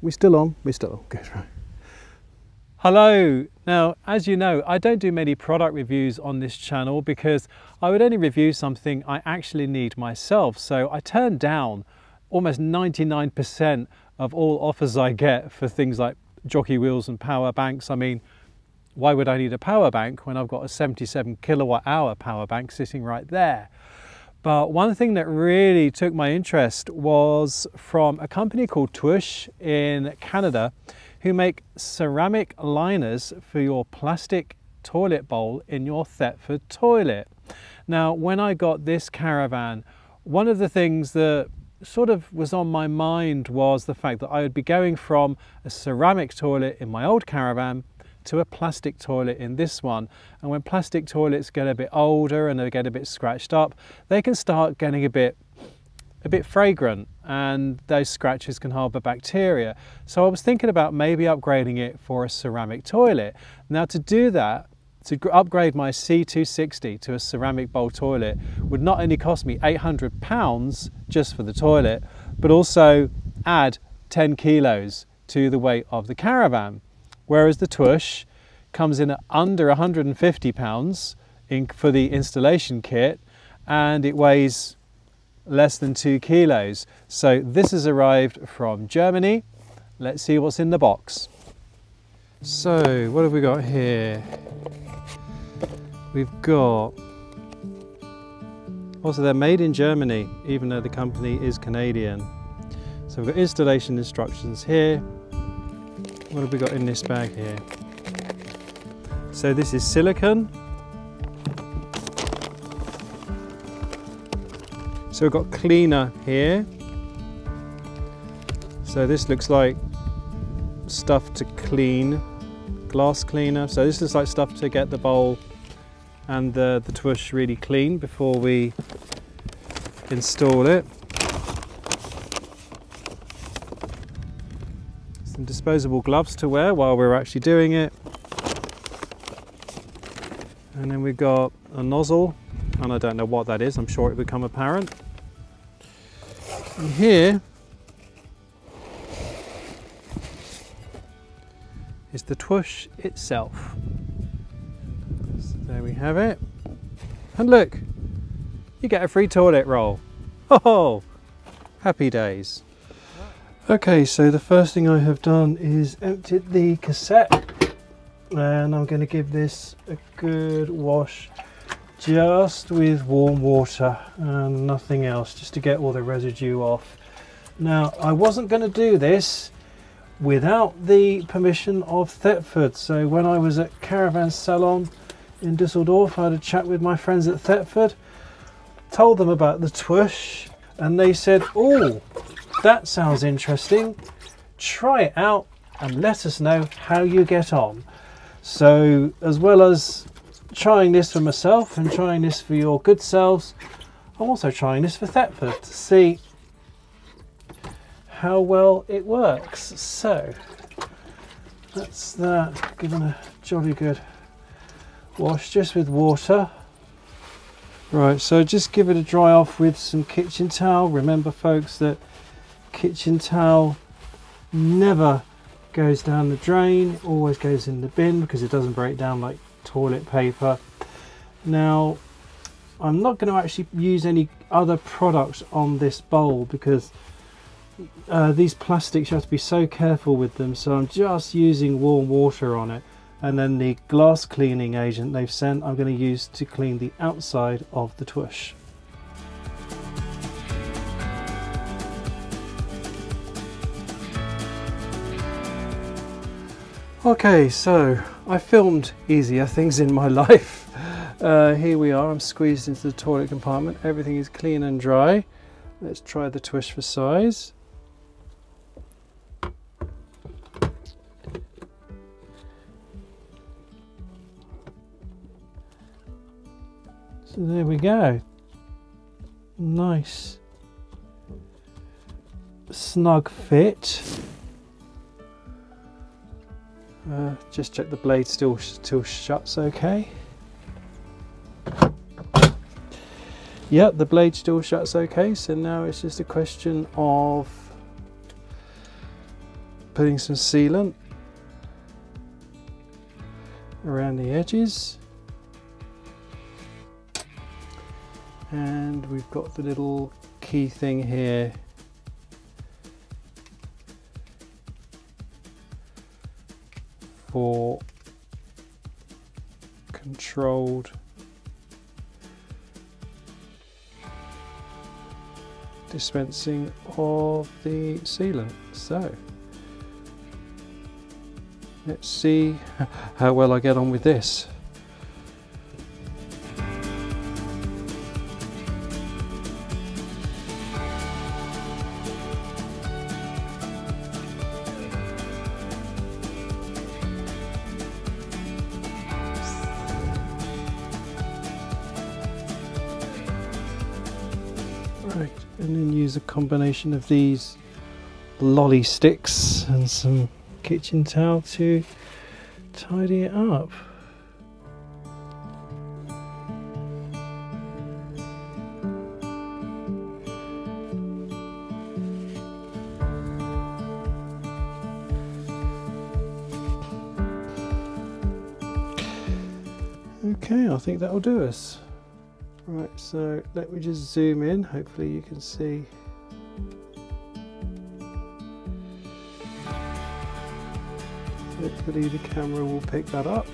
We still on? we're still on. Good, right. Hello. Now, as you know, I don't do many product reviews on this channel because I would only review something I actually need myself. So I turn down almost 99% of all offers I get for things like jockey wheels and power banks. I mean, why would I need a power bank when I've got a 77 kilowatt hour power bank sitting right there? But one thing that really took my interest was from a company called Twusch in Canada who make ceramic liners for your plastic toilet bowl in your Thetford toilet. Now, when I got this caravan, one of the things that sort of was on my mind was the fact that I would be going from a ceramic toilet in my old caravan to a plastic toilet in this one. And when plastic toilets get a bit older and they get a bit scratched up, they can start getting a bit a bit fragrant and those scratches can harbour bacteria. So I was thinking about maybe upgrading it for a ceramic toilet. Now to do that, to upgrade my C260 to a ceramic bowl toilet would not only cost me 800 pounds just for the toilet, but also add 10 kilos to the weight of the caravan whereas the Twusch comes in under 150 pounds in, for the installation kit and it weighs less than two kilos. So this has arrived from Germany. Let's see what's in the box. So what have we got here? We've got, also they're made in Germany, even though the company is Canadian. So we've got installation instructions here, what have we got in this bag here? So this is silicon. So we've got cleaner here. So this looks like stuff to clean, glass cleaner. So this looks like stuff to get the bowl and the, the Twusch really clean before we install it. Some disposable gloves to wear while we're actually doing it. And then we've got a nozzle, and I don't know what that is, I'm sure it will become apparent. And here is the Twusch itself. So there we have it. And look, you get a free toilet roll. Oh, happy days. Okay, so the first thing I have done is emptied the cassette and I'm going to give this a good wash just with warm water and nothing else just to get all the residue off. Now I wasn't going to do this without the permission of Thetford so when I was at Caravan Salon in Dusseldorf I had a chat with my friends at Thetford told them about the Twusch and they said oh that sounds interesting. Try it out and let us know how you get on. So as well as trying this for myself and trying this for your good selves, I'm also trying this for Thetford to see how well it works. So that's that, given a jolly good wash just with water. Right, so just give it a dry off with some kitchen towel. Remember folks that kitchen towel never goes down the drain always goes in the bin because it doesn't break down like toilet paper. Now I'm not going to actually use any other products on this bowl because uh, these plastics you have to be so careful with them. So I'm just using warm water on it. And then the glass cleaning agent they've sent I'm going to use to clean the outside of the Twusch. Okay, so I filmed easier things in my life. Uh, here we are, I'm squeezed into the toilet compartment. Everything is clean and dry. Let's try the Twusch for size. So there we go. Nice snug fit. Uh, just check the blade still still shuts okay. Yep, the blade still shuts okay, so now it's just a question of putting some sealant around the edges. And we've got the little key thing here for controlled dispensing of the sealant. So let's see how well I get on with this. Right, and then use a combination of these lolly sticks and some kitchen towel to tidy it up. Okay, I think that'll do us. Right, so let me just zoom in. Hopefully you can see. Hopefully the camera will pick that up.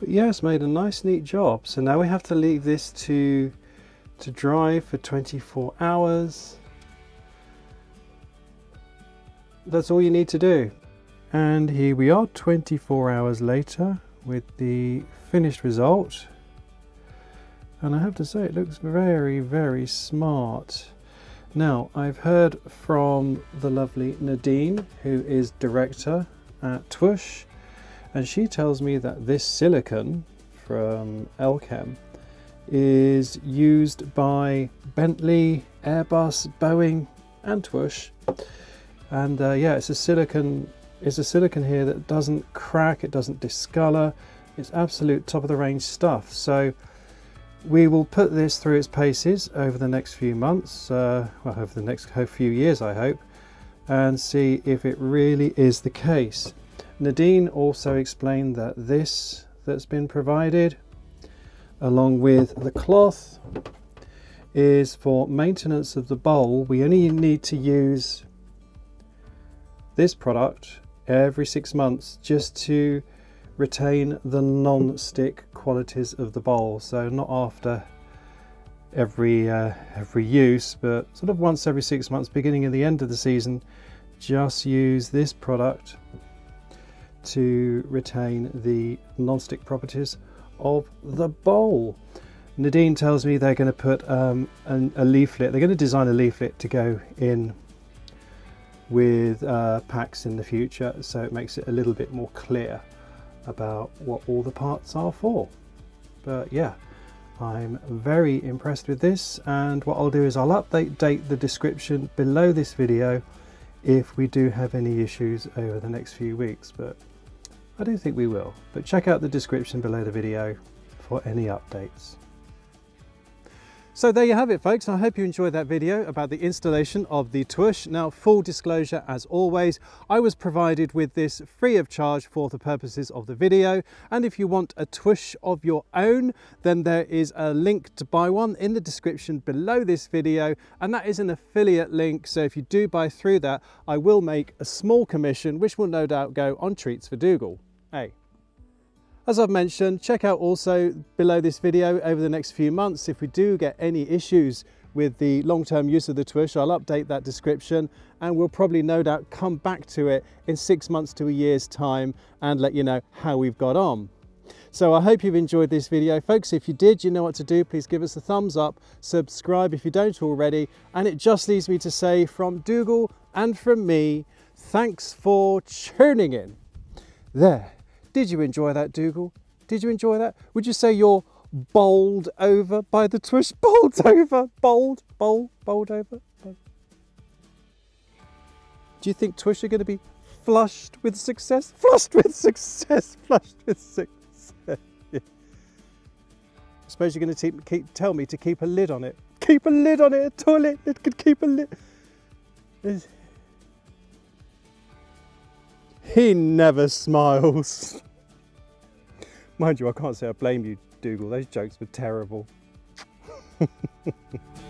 But yeah, it's made a nice neat job. So now we have to leave this to, to dry for 24 hours. That's all you need to do. And here we are 24 hours later with the finished result. And I have to say it looks very, very smart. Now, I've heard from the lovely Nadine, who is director at Twusch, and she tells me that this silicon from Elkem is used by Bentley, Airbus, Boeing, and Twusch. And uh, yeah, it's a silicon is a silicon here that doesn't crack, it doesn't discolor, it's absolute top of the range stuff. So we will put this through its paces over the next few months, uh, well over the next few years I hope, and see if it really is the case. Nadine also explained that this that's been provided along with the cloth is for maintenance of the bowl. We only need to use this product every six months just to retain the non-stick qualities of the bowl. So not after every uh, every use but sort of once every six months beginning and the end of the season just use this product to retain the non-stick properties of the bowl. Nadine tells me they're going to put um, an, a leaflet. They're going to design a leaflet to go in with uh, packs in the future so it makes it a little bit more clear about what all the parts are for. But yeah I'm very impressed with this and what I'll do is I'll update date the description below this video if we do have any issues over the next few weeks but I don't think we will. But check out the description below the video for any updates so there you have it folks, I hope you enjoyed that video about the installation of the Twusch. Now full disclosure as always, I was provided with this free of charge for the purposes of the video and if you want a Twusch of your own then there is a link to buy one in the description below this video and that is an affiliate link so if you do buy through that I will make a small commission which will no doubt go on treats for Dougal. Hey. As I've mentioned, check out also below this video over the next few months if we do get any issues with the long-term use of the Twusch, I'll update that description and we'll probably no doubt come back to it in six months to a year's time and let you know how we've got on. So I hope you've enjoyed this video. Folks, if you did, you know what to do. Please give us a thumbs up, subscribe if you don't already. And it just leaves me to say from Dougal and from me, thanks for tuning in. There. Did you enjoy that, Dougal? Did you enjoy that? Would you say you're bowled over by the Twusch? Bowled over? Bowled? Bowled? Bowled over? Do you think Twusch are going to be flushed with success? Flushed with success? Flushed with success? yeah. I suppose you're going to keep, keep, tell me to keep a lid on it. Keep a lid on it, a toilet that could keep a lid. Is- He never smiles. Mind you, I can't say I blame you, Dougal. Those jokes were terrible.